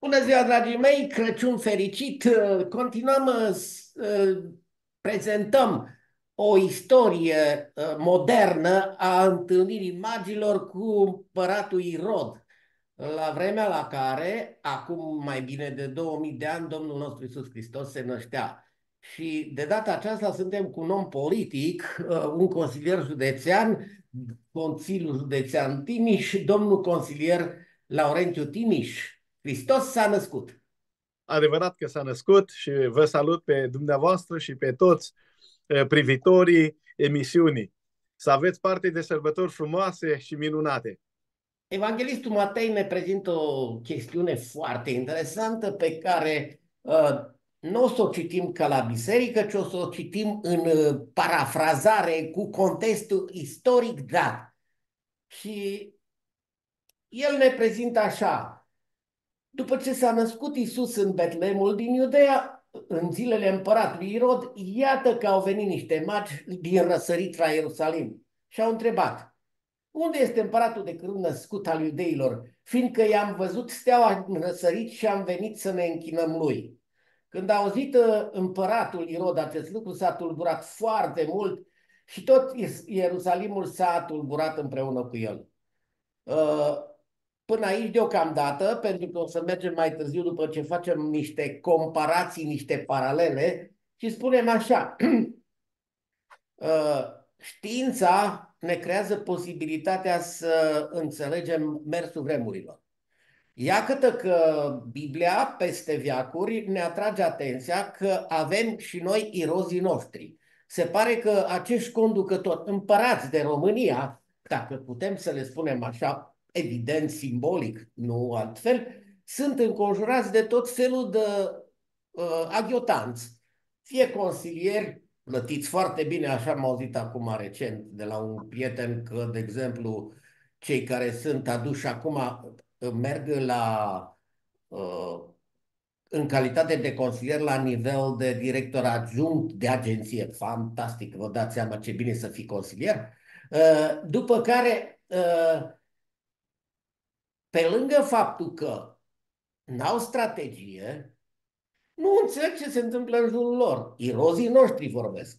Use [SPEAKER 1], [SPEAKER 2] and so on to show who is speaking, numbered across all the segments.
[SPEAKER 1] Bună ziua, dragii mei! Crăciun fericit! Continuăm să prezentăm o istorie modernă a întâlnirii magilor cu împăratul Irod, la vremea la care, acum mai bine de 2000 de ani, Domnul nostru Iisus Hristos se năștea. Și de data aceasta suntem cu un om politic, un consilier județean, Consiliul Județean Timiș, domnul consilier Laurențiu Timiș, Hristos s-a născut.
[SPEAKER 2] Adevărat că s-a născut și vă salut pe dumneavoastră și pe toți privitorii emisiunii. Să aveți parte de sărbători frumoase și minunate.
[SPEAKER 1] Evanghelistul Matei ne prezintă o chestiune foarte interesantă pe care uh, nu o să o citim ca la biserică, ci o să o citim în uh, parafrazare cu contextul istoric dat. Și el ne prezintă așa, după ce s-a născut Isus în Betlemul din Iudea, în zilele împăratului Irod, iată că au venit niște magi din răsărit la Ierusalim și au întrebat, unde este împăratul de curând născut al iudeilor, fiindcă i-am văzut steaua în răsărit și am venit să ne închinăm lui. Când a auzit uh, împăratul Irod acest lucru, s-a tulburat foarte mult și tot Ierusalimul s-a tulburat împreună cu el. Uh, Până aici deocamdată, pentru că o să mergem mai târziu după ce facem niște comparații, niște paralele și spunem așa, uh, știința ne creează posibilitatea să înțelegem mersul vremurilor. Iată că Biblia, peste viacuri, ne atrage atenția că avem și noi irozii noștri. Se pare că acești conducători, împărați de România, dacă putem să le spunem așa, evident simbolic, nu altfel, sunt înconjurați de tot felul de uh, aghiotanți, fie consilieri plătiți foarte bine, așa am auzit acum recent de la un prieten că, de exemplu, cei care sunt aduși acum uh, merg la uh, în calitate de consilier la nivel de director adjunct de agenție. Fantastic, vă dați seama ce bine să fii consilier. Uh, după care uh, pe lângă faptul că n-au strategie, nu înțeleg ce se întâmplă în jurul lor. Irozii noștri vorbesc.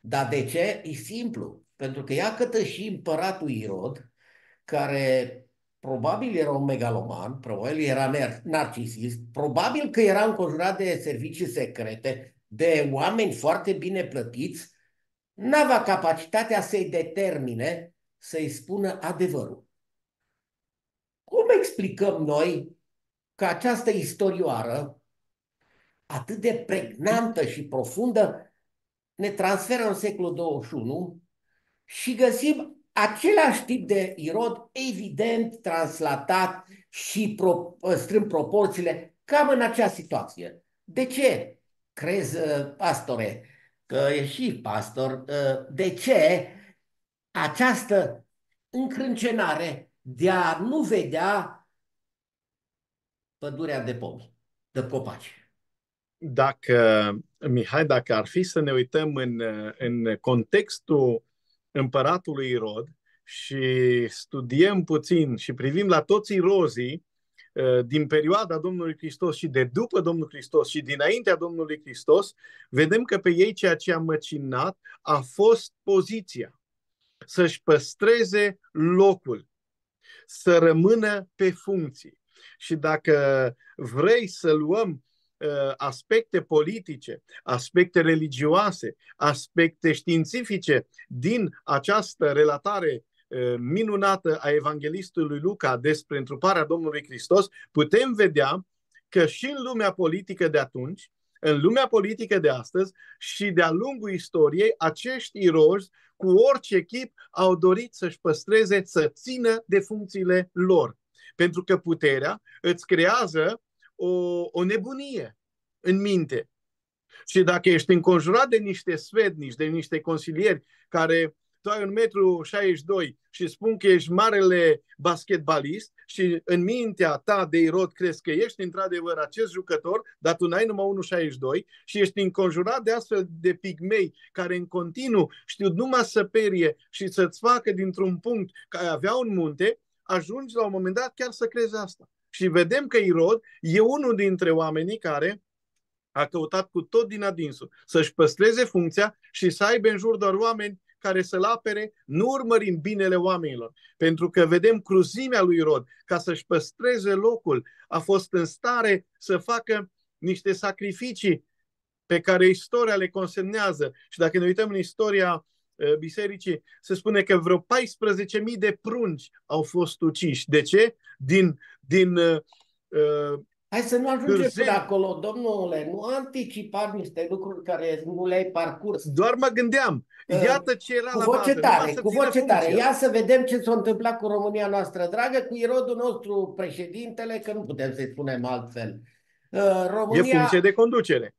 [SPEAKER 1] Dar de ce? E simplu. Pentru că ia cătă și împăratul Irod, care probabil era un megaloman, probabil era narcisist, probabil că era înconjurat de servicii secrete, de oameni foarte bine plătiți, n-avea capacitatea să-i determine să-i spună adevărul explicăm noi că această istorioară, atât de pregnantă și profundă, ne transferă în secolul 21 și găsim același tip de irod, evident, translatat și pro, strâmb proporțiile, cam în acea situație. De ce crezi, uh, pastore, că e și pastor, uh, de ce această încrâncenare de a nu vedea pădurea de pomi, de copaci.
[SPEAKER 2] Dacă, Mihai, dacă ar fi să ne uităm în, în contextul împăratului Irod și studiem puțin și privim la toți irozii uh, din perioada Domnului Hristos și de după Domnul Hristos și dinaintea Domnului Hristos, vedem că pe ei ceea ce a măcinat a fost poziția. Să-și păstreze locul, să rămână pe funcții. Și dacă vrei să luăm uh, aspecte politice, aspecte religioase, aspecte științifice din această relatare uh, minunată a evanghelistului Luca despre întruparea Domnului Hristos, putem vedea că și în lumea politică de atunci, în lumea politică de astăzi și de-a lungul istoriei, acești iroși cu orice chip au dorit să-și păstreze, să țină de funcțiile lor. Pentru că puterea îți creează o, o nebunie în minte. Și dacă ești înconjurat de niște svednici, de niște consilieri care tu ai un metru 62 și spun că ești marele basketbalist și în mintea ta de irod crezi că ești într-adevăr acest jucător, dar tu n-ai numai 1,62 și ești înconjurat de astfel de pigmei care în continuu știu numai să perie și să-ți facă dintr-un punct care avea un munte, ajungi la un moment dat chiar să crezi asta. Și vedem că Irod e unul dintre oamenii care a căutat cu tot din adinsul să-și păstreze funcția și să aibă în jur doar oameni care să-l apere, nu urmărind binele oamenilor. Pentru că vedem cruzimea lui Irod, ca să-și păstreze locul, a fost în stare să facă niște sacrificii pe care istoria le consemnează. Și dacă ne uităm în istoria uh, bisericii, se spune că vreo 14.000 de prunci au fost uciși. De ce? Din, din uh,
[SPEAKER 1] uh Hai să nu ajungem până acolo, domnule. Nu anticipa niște lucruri care nu le-ai parcurs.
[SPEAKER 2] Doar mă gândeam. Uh, Iată ce era
[SPEAKER 1] cu
[SPEAKER 2] la
[SPEAKER 1] voce bază. Tare, cu voce tare. Ia să vedem ce s-a întâmplat cu România noastră dragă, cu irodul nostru președintele, că nu putem să-i spunem altfel.
[SPEAKER 2] Uh, România... E funcție de conducere.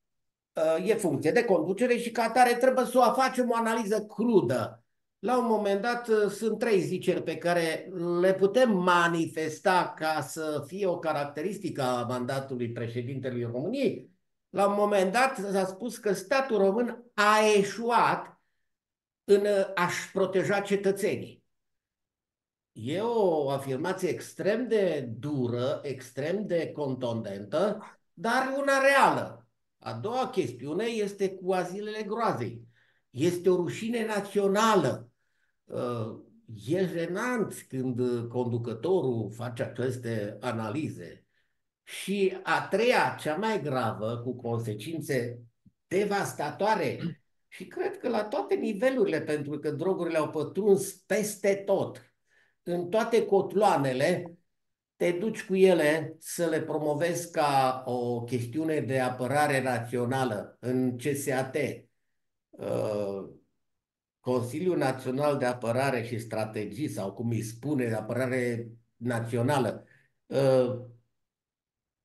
[SPEAKER 1] Uh, e funcție de conducere și ca tare trebuie să o facem o analiză crudă. La un moment dat uh, sunt trei ziceri pe care le putem manifesta ca să fie o caracteristică a mandatului președintelui României. La un moment dat s-a spus că statul român a eșuat în a-și proteja cetățenii. E o afirmație extrem de dură, extrem de contundentă, dar una reală. A doua chestiune este cu azilele groazei. Este o rușine națională. Uh, e jenant când conducătorul face aceste analize. Și a treia, cea mai gravă, cu consecințe devastatoare și cred că la toate nivelurile, pentru că drogurile au pătruns peste tot, în toate cotloanele, te duci cu ele să le promovezi ca o chestiune de apărare națională în CSAT. Uh, Consiliul Național de Apărare și Strategii, sau cum îi spune, de apărare națională. Uh,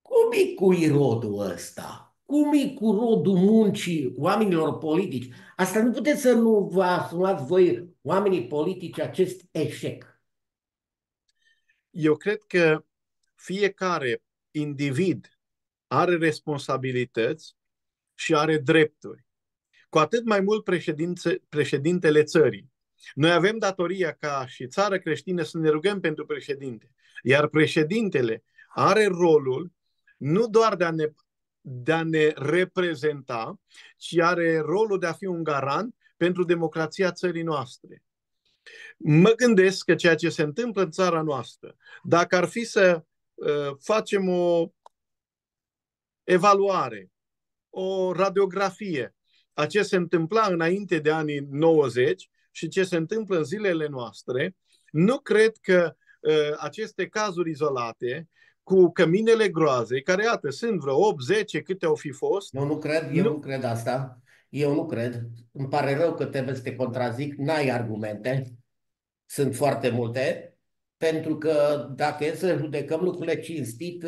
[SPEAKER 1] cum e cu irodul ăsta? Cum e cu rodul muncii oamenilor politici? Asta nu puteți să nu vă asumați voi, oamenii politici, acest eșec.
[SPEAKER 2] Eu cred că fiecare individ are responsabilități și are drepturi. Cu atât mai mult președintele țării. Noi avem datoria ca și țară creștină să ne rugăm pentru președinte. Iar președintele are rolul nu doar de a ne, de a ne reprezenta, ci are rolul de a fi un garant pentru democrația țării noastre. Mă gândesc că ceea ce se întâmplă în țara noastră, dacă ar fi să uh, facem o evaluare, o radiografie a ce se întâmpla înainte de anii 90 și ce se întâmplă în zilele noastre, nu cred că uh, aceste cazuri izolate cu căminele groaze, care, iată, sunt vreo 8-10 câte au fi fost.
[SPEAKER 1] Eu nu cred, eu nu, nu cred asta. Eu nu cred. Îmi pare rău că trebuie să te contrazic, n-ai argumente. Sunt foarte multe. Pentru că dacă e să judecăm lucrurile cinstit,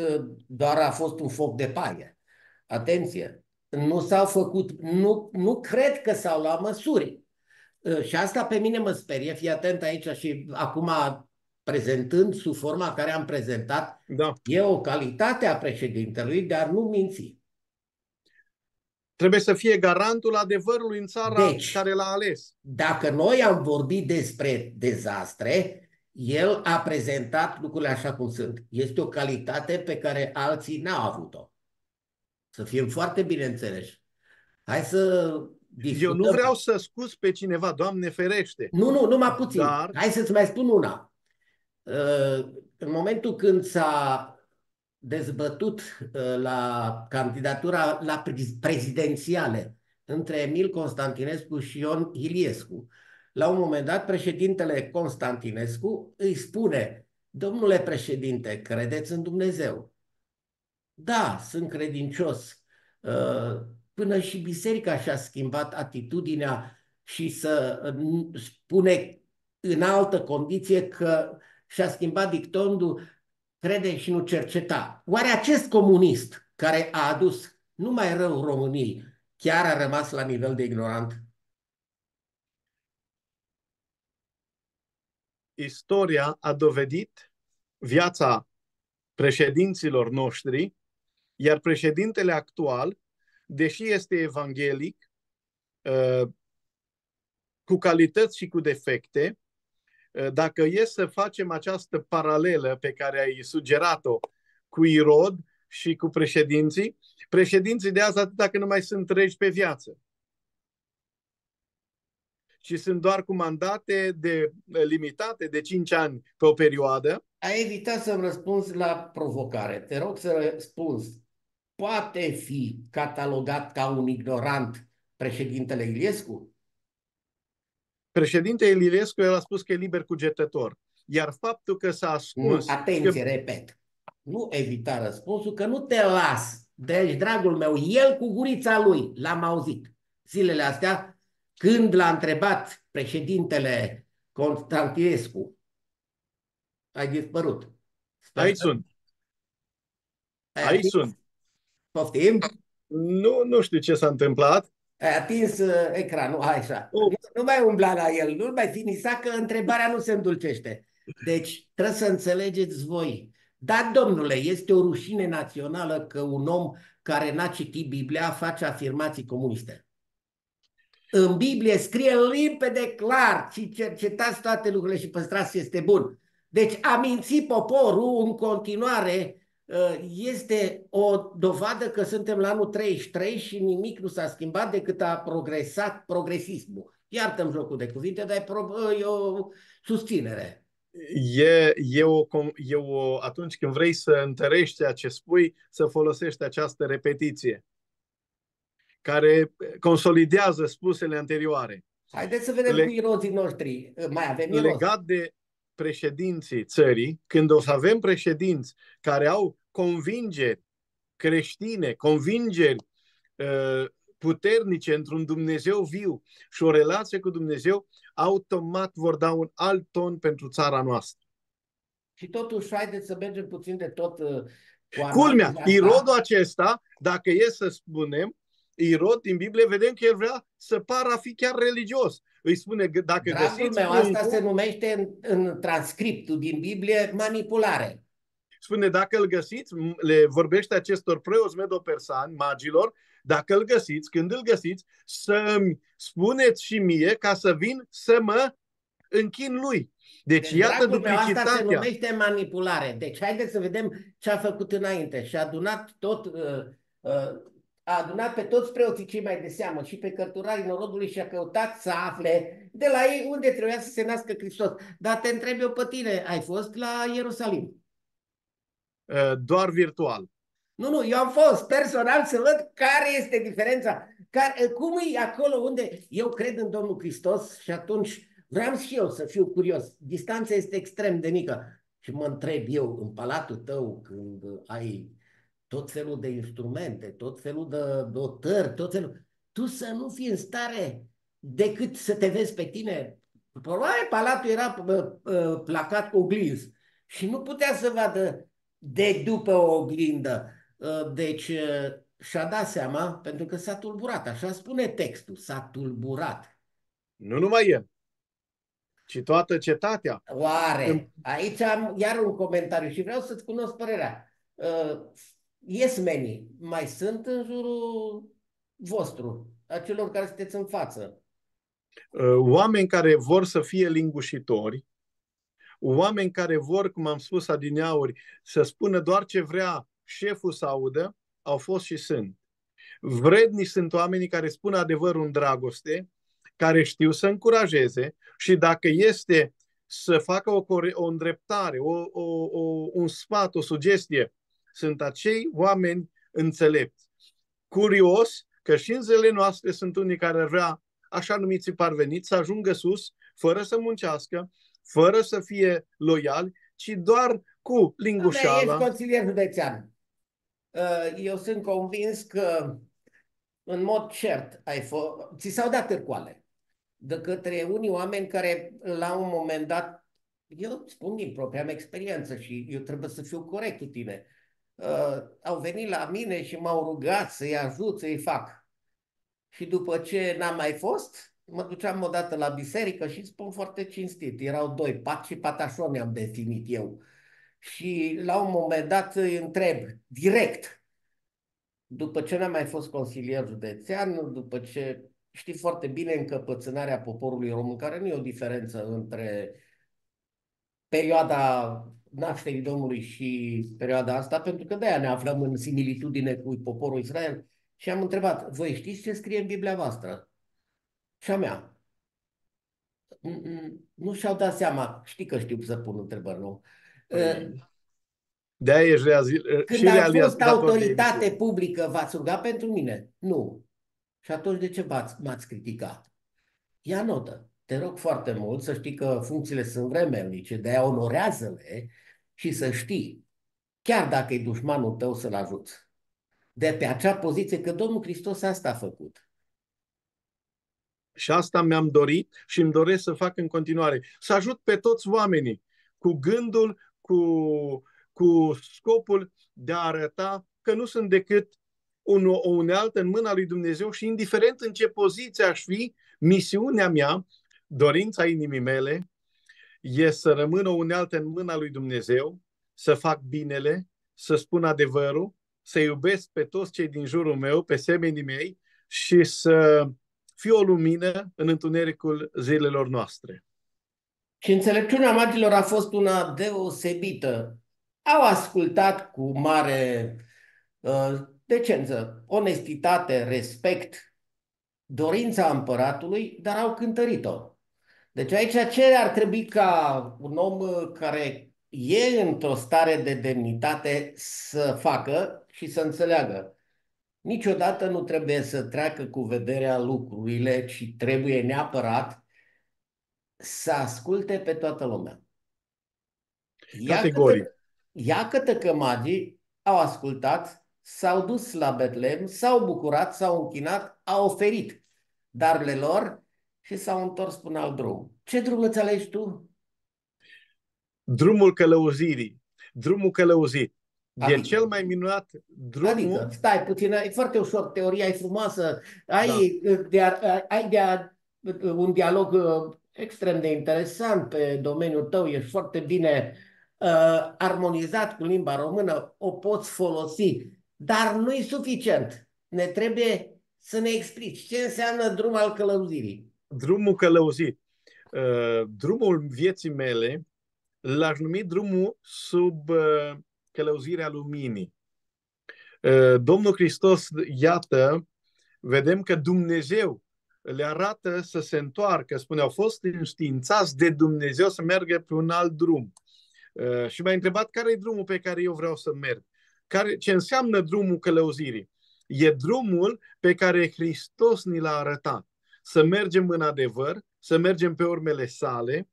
[SPEAKER 1] doar a fost un foc de paie. Atenție! Nu s-au făcut, nu, nu cred că s-au luat măsuri. Și asta pe mine mă sperie. Fii atent aici și acum prezentând sub forma care am prezentat, da. e o calitate a președintelui de a nu minți.
[SPEAKER 2] Trebuie să fie garantul adevărului în țara deci, care l-a ales.
[SPEAKER 1] Dacă noi am vorbit despre dezastre, el a prezentat lucrurile așa cum sunt. Este o calitate pe care alții n-au avut-o. Să fim foarte bine înțeleși. Hai să discutăm.
[SPEAKER 2] Eu nu vreau să scuz pe cineva, Doamne ferește.
[SPEAKER 1] Nu, nu, numai puțin. Dar... Hai să-ți mai spun una. Uh, în momentul când s-a dezbătut uh, la candidatura la prezidențiale între Emil Constantinescu și Ion Iliescu, la un moment dat președintele Constantinescu îi spune, domnule președinte, credeți în Dumnezeu? Da, sunt credincios. Uh, până și biserica și-a schimbat atitudinea și să spune în altă condiție că și-a schimbat dictondul crede și nu cerceta. Oare acest comunist care a adus numai rău României chiar a rămas la nivel de ignorant?
[SPEAKER 2] Istoria a dovedit viața președinților noștri, iar președintele actual, deși este evanghelic, uh, cu calități și cu defecte, Eh, dacă e să facem această paralelă pe care ai sugerat-o cu Irod și cu președinții. Președinții de azi atât că nu mai sunt regi pe viață. Și sunt doar cu mandate de, limitate de 5 ani pe o perioadă.
[SPEAKER 1] Ai evitat să-mi răspunzi la provocare. Te rog să răspunzi. Poate fi catalogat ca un ignorant președintele Iliescu?
[SPEAKER 2] Președintele Iliescu el a spus că e liber cugetător. Iar faptul că s-a ascuns...
[SPEAKER 1] Nu, atenție, că... repet. Nu evita răspunsul, că nu te las. Deci, dragul meu, el cu gurița lui, l-am auzit zilele astea, când l-a întrebat președintele Constantinescu, ai dispărut.
[SPEAKER 2] Sper Aici sunt. Aici sunt.
[SPEAKER 1] Poftim?
[SPEAKER 2] Nu, nu știu ce s-a întâmplat.
[SPEAKER 1] Ai atins uh, ecranul, așa. Nu, nu mai umbla la el, nu mai finisa că întrebarea nu se îndulcește. Deci trebuie să înțelegeți voi. Da, domnule, este o rușine națională că un om care n-a citit Biblia face afirmații comuniste. În Biblie scrie limpede clar și cercetați toate lucrurile și păstrați ce este bun. Deci a minți poporul în continuare uh, este o dovadă că suntem la anul 33 și nimic nu s-a schimbat decât a progresat progresismul. Iartă-mi jocul de cuvinte, dar e o susținere.
[SPEAKER 2] E, e, o, e o, atunci când vrei să întărești ceea ce spui, să folosești această repetiție care consolidează spusele anterioare.
[SPEAKER 1] Haideți să vedem Le... cu irozii noștri. Mai avem irozi.
[SPEAKER 2] Legat de președinții țării, când o să avem președinți care au convingeri creștine, convingeri uh, puternice într-un Dumnezeu viu și o relație cu Dumnezeu, automat vor da un alt ton pentru țara noastră.
[SPEAKER 1] Și totuși, haideți să mergem puțin de tot uh,
[SPEAKER 2] cu Culmea, irodul acesta, dacă e să spunem, Irod din Biblie, vedem că el vrea să pară a fi chiar religios. Îi spune, dacă
[SPEAKER 1] Dragul
[SPEAKER 2] găsiți...
[SPEAKER 1] meu, asta se numește în, în transcriptul din Biblie manipulare.
[SPEAKER 2] Spune, dacă îl găsiți, le vorbește acestor preoți medopersani, magilor, dacă îl găsiți, când îl găsiți, să-mi spuneți și mie ca să vin să mă închin lui. Deci, deci iată duplicitatea.
[SPEAKER 1] Meu, asta se numește manipulare. Deci haideți să vedem ce a făcut înainte. Și a adunat tot uh, uh, a adunat pe toți preoții cei mai de seamă și pe cărturarii norodului și a căutat să afle de la ei unde trebuia să se nască Hristos. Dar te întreb eu pe tine, ai fost la Ierusalim?
[SPEAKER 2] Doar virtual.
[SPEAKER 1] Nu, nu, eu am fost personal să văd care este diferența. Care, cum e acolo unde eu cred în Domnul Hristos și atunci vreau și eu să fiu curios. Distanța este extrem de mică. Și mă întreb eu, în palatul tău, când ai tot felul de instrumente, tot felul de dotări, tot felul... Tu să nu fii în stare decât să te vezi pe tine. Probabil palatul era placat cu oglinzi și nu putea să vadă de după o oglindă. Ă, deci ă, și-a dat seama, pentru că s-a tulburat, așa spune textul, s-a tulburat.
[SPEAKER 2] Nu numai el, ci toată cetatea.
[SPEAKER 1] Oare? Aici am iar un comentariu și vreau să-ți cunosc părerea. Ă, Iesmenii mai sunt în jurul vostru, a celor care sunteți în față.
[SPEAKER 2] Uh, oameni care vor să fie lingușitori, oameni care vor, cum am spus adineauri, să spună doar ce vrea șeful să audă, au fost și sunt. Vredni sunt oamenii care spun adevărul în dragoste, care știu să încurajeze și dacă este să facă o, o îndreptare, o, o, o, un sfat, o sugestie, sunt acei oameni înțelepți. Curios că și în zilele noastre sunt unii care vrea așa numiți parveniți să ajungă sus fără să muncească, fără să fie loiali, ci doar cu lingușala.
[SPEAKER 1] Ești consilier județean. Uh, eu sunt convins că în mod cert ai fost, ți s-au dat târcoale de către unii oameni care la un moment dat, eu spun din propria mea experiență și eu trebuie să fiu corect cu tine, uh, au venit la mine și m-au rugat să-i ajut, să-i fac. Și după ce n-am mai fost, mă duceam odată la biserică și spun foarte cinstit, erau doi, pat și patașoni am definit eu. Și la un moment dat îi întreb direct, după ce n-am mai fost consilier județean, după ce știi foarte bine încăpățânarea poporului român, care nu e o diferență între perioada nașterii Domnului și perioada asta, pentru că de-aia ne aflăm în similitudine cu poporul Israel și am întrebat, voi știți ce scrie în Biblia voastră? Și a mea. Nu și-au dat seama, știi că știu să pun întrebări, nu? Păi,
[SPEAKER 2] de-aia ești reazi...
[SPEAKER 1] Când am fost autoritate publică, v-ați rugat pentru mine? Nu. Și atunci de ce m-ați criticat? Ia notă. Te rog foarte mult să știi că funcțiile sunt vremelnice, de aia onorează-le și să știi, chiar dacă e dușmanul tău să-l ajuți, de pe acea poziție, că Domnul Hristos asta a făcut.
[SPEAKER 2] Și asta mi-am dorit și îmi doresc să fac în continuare. Să ajut pe toți oamenii cu gândul, cu, cu scopul de a arăta că nu sunt decât un, o unealtă în mâna lui Dumnezeu și indiferent în ce poziție aș fi, misiunea mea, dorința inimii mele, e să rămân o unealtă în mâna lui Dumnezeu, să fac binele, să spun adevărul, să iubesc pe toți cei din jurul meu, pe semenii mei și să fiu o lumină în întunericul zilelor noastre.
[SPEAKER 1] Și înțelepciunea magilor a fost una deosebită. Au ascultat cu mare uh, decență, onestitate, respect, dorința împăratului, dar au cântărit-o. Deci aici ce ar trebui ca un om care e într-o stare de demnitate să facă și să înțeleagă? Niciodată nu trebuie să treacă cu vederea lucrurile, ci trebuie neapărat să asculte pe toată lumea.
[SPEAKER 2] Categoric.
[SPEAKER 1] Iată că magii au ascultat, s-au dus la Betlehem, s-au bucurat, s-au închinat, au oferit darurile lor și s-au întors până alt drum. Ce drum îți alegi tu?
[SPEAKER 2] Drumul călăuzirii. Drumul călăuzit. Adică. E cel mai minunat drum.
[SPEAKER 1] Adică, stai puțin, e foarte ușor, teoria e frumoasă, ai, da. de a, ai de a, un dialog uh, extrem de interesant pe domeniul tău, ești foarte bine uh, armonizat cu limba română, o poți folosi, dar nu e suficient. Ne trebuie să ne explici ce înseamnă drum al călăuzirii.
[SPEAKER 2] Drumul călăuzit. Uh, drumul vieții mele l-aș numi drumul sub uh, călăuzirea luminii. Uh, Domnul Hristos, iată, vedem că Dumnezeu le arată să se întoarcă, spune, au fost înștiințați de Dumnezeu să meargă pe un alt drum. Uh, și m-a întrebat care e drumul pe care eu vreau să merg. Care, ce înseamnă drumul călăuzirii? E drumul pe care Hristos ni l-a arătat. Să mergem în adevăr, să mergem pe urmele sale,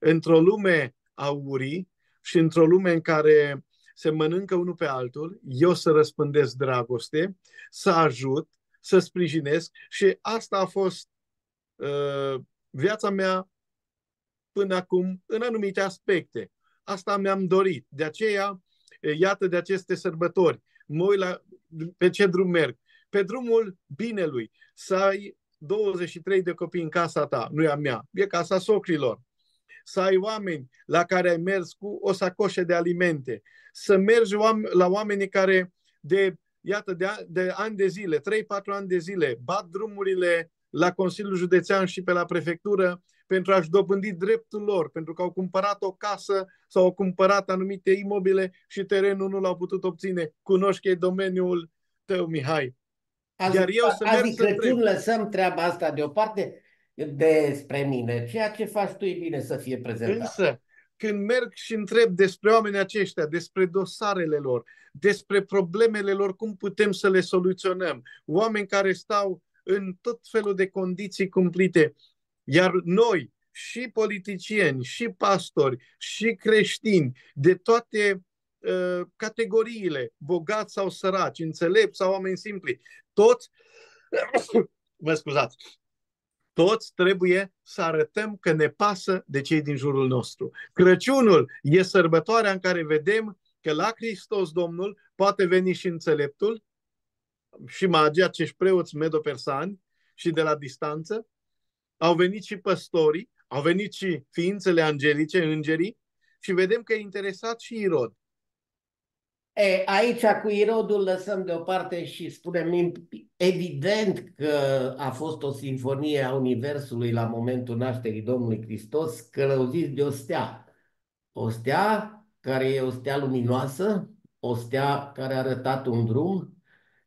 [SPEAKER 2] într-o lume aurii și într-o lume în care se mănâncă unul pe altul, eu să răspândesc dragoste, să ajut, să sprijinesc și asta a fost uh, viața mea până acum în anumite aspecte. Asta mi-am dorit. De aceea, iată de aceste sărbători, mă uit la pe ce drum merg. Pe drumul binelui, să ai 23 de copii în casa ta, nu e a mea, e casa socrilor. Să ai oameni la care ai mers cu o sacoșă de alimente. Să mergi la oamenii care de iată, de, de ani de zile, 3-4 ani de zile, bat drumurile la Consiliul Județean și pe la prefectură pentru a-și dobândi dreptul lor, pentru că au cumpărat o casă sau au cumpărat anumite imobile și terenul nu l-au putut obține. Cunoști domeniul tău, Mihai.
[SPEAKER 1] Azi, Iar eu să merg să Crăciun lăsăm treaba asta deoparte despre mine. Ceea ce faci tu e bine să fie prezentat.
[SPEAKER 2] Însă, când merg și întreb despre oamenii aceștia, despre dosarele lor, despre problemele lor, cum putem să le soluționăm, oameni care stau în tot felul de condiții cumplite, iar noi, și politicieni, și pastori, și creștini, de toate uh, categoriile, bogați sau săraci, înțelepți sau oameni simpli, toți, mă scuzați, toți trebuie să arătăm că ne pasă de cei din jurul nostru. Crăciunul e sărbătoarea în care vedem că la Hristos Domnul poate veni și înțeleptul și magia, acești preoți medopersani și de la distanță. Au venit și păstorii, au venit și ființele angelice, îngerii și vedem că e interesat și Irod.
[SPEAKER 1] E, aici cu Irodul lăsăm deoparte și spunem evident că a fost o sinfonie a Universului la momentul nașterii Domnului Hristos, călăuziți de o stea. O stea care e o stea luminoasă, o stea care a arătat un drum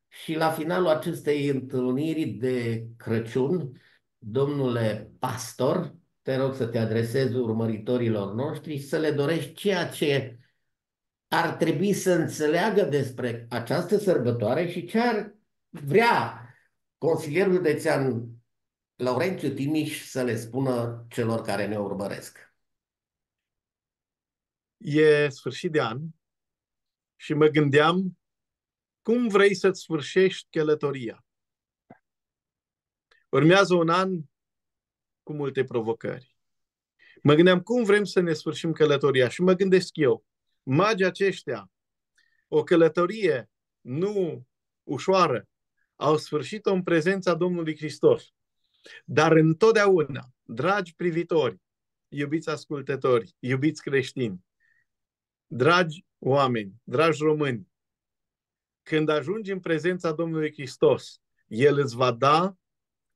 [SPEAKER 1] și la finalul acestei întâlniri de Crăciun, domnule pastor, te rog să te adresezi urmăritorilor noștri și să le dorești ceea ce ar trebui să înțeleagă despre această sărbătoare și ce ar vrea consilierul județean Laurențiu Timiș să le spună celor care ne urmăresc.
[SPEAKER 2] E sfârșit de an și mă gândeam cum vrei să-ți sfârșești călătoria. Urmează un an cu multe provocări. Mă gândeam cum vrem să ne sfârșim călătoria și mă gândesc eu, magii aceștia, o călătorie nu ușoară, au sfârșit-o în prezența Domnului Hristos. Dar întotdeauna, dragi privitori, iubiți ascultători, iubiți creștini, dragi oameni, dragi români, când ajungi în prezența Domnului Hristos, El îți va da,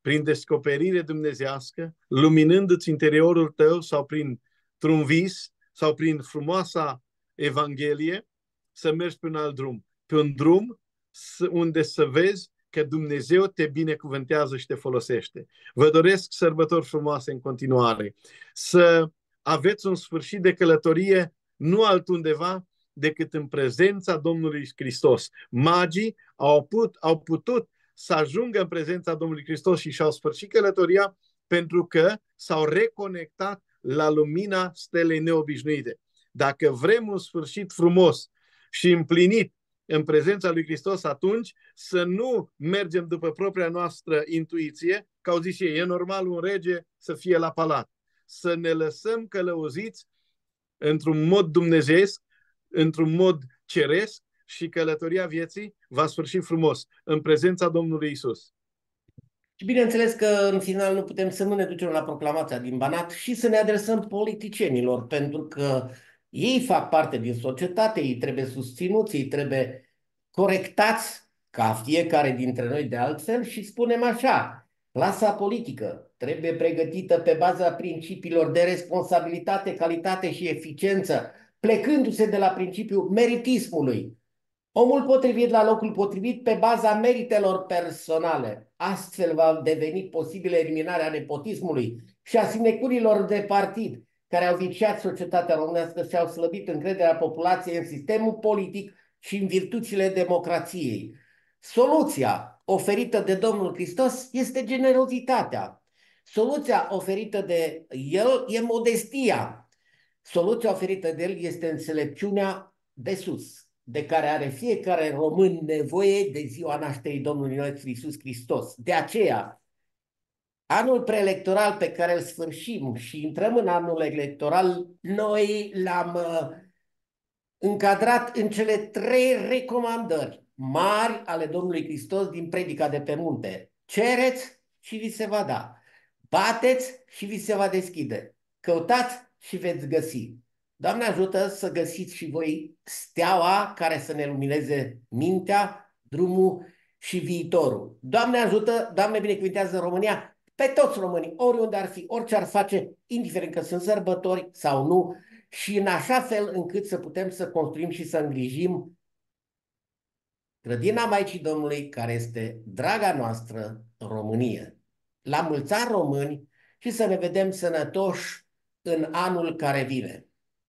[SPEAKER 2] prin descoperire dumnezească, luminându-ți interiorul tău sau prin un vis sau prin frumoasa Evanghelie, să mergi pe un alt drum. Pe un drum unde să vezi că Dumnezeu te binecuvântează și te folosește. Vă doresc sărbători frumoase în continuare. Să aveți un sfârșit de călătorie nu altundeva decât în prezența Domnului Hristos. Magii au, put, au putut să ajungă în prezența Domnului Hristos și și-au sfârșit călătoria pentru că s-au reconectat la lumina stelei neobișnuite. Dacă vrem un sfârșit frumos și împlinit în prezența lui Hristos, atunci să nu mergem după propria noastră intuiție, că au zis ei, e normal un rege să fie la palat. Să ne lăsăm călăuziți într-un mod dumnezeesc, într-un mod ceresc și călătoria vieții va sfârși frumos în prezența Domnului Isus.
[SPEAKER 1] Și bineînțeles că în final nu putem să nu ne ducem la proclamația din Banat și să ne adresăm politicienilor, pentru că ei fac parte din societate, ei trebuie susținuți, ei trebuie corectați ca fiecare dintre noi de altfel și spunem așa, clasa politică trebuie pregătită pe baza principiilor de responsabilitate, calitate și eficiență, plecându-se de la principiul meritismului. Omul potrivit la locul potrivit pe baza meritelor personale. Astfel va deveni posibilă eliminarea nepotismului și a sinecurilor de partid, care au viciat societatea românească și au slăbit încrederea populației în sistemul politic și în virtuțile democrației. Soluția oferită de Domnul Hristos este generozitatea. Soluția oferită de El e modestia. Soluția oferită de El este înțelepciunea de sus, de care are fiecare român nevoie de ziua nașterii Domnului nostru Iisus Hristos. De aceea, Anul preelectoral pe care îl sfârșim și intrăm în anul electoral, noi l-am uh, încadrat în cele trei recomandări mari ale Domnului Hristos din predica de pe munte. Cereți și vi se va da. Bateți și vi se va deschide. Căutați și veți găsi. Doamne ajută să găsiți și voi steaua care să ne lumineze mintea, drumul și viitorul. Doamne ajută, Doamne binecuvintează România pe toți românii, oriunde ar fi, orice ar face, indiferent că sunt sărbători sau nu, și în așa fel încât să putem să construim și să îngrijim grădina Maicii Domnului, care este draga noastră România. La mulți ani români și să ne vedem sănătoși în anul care vine.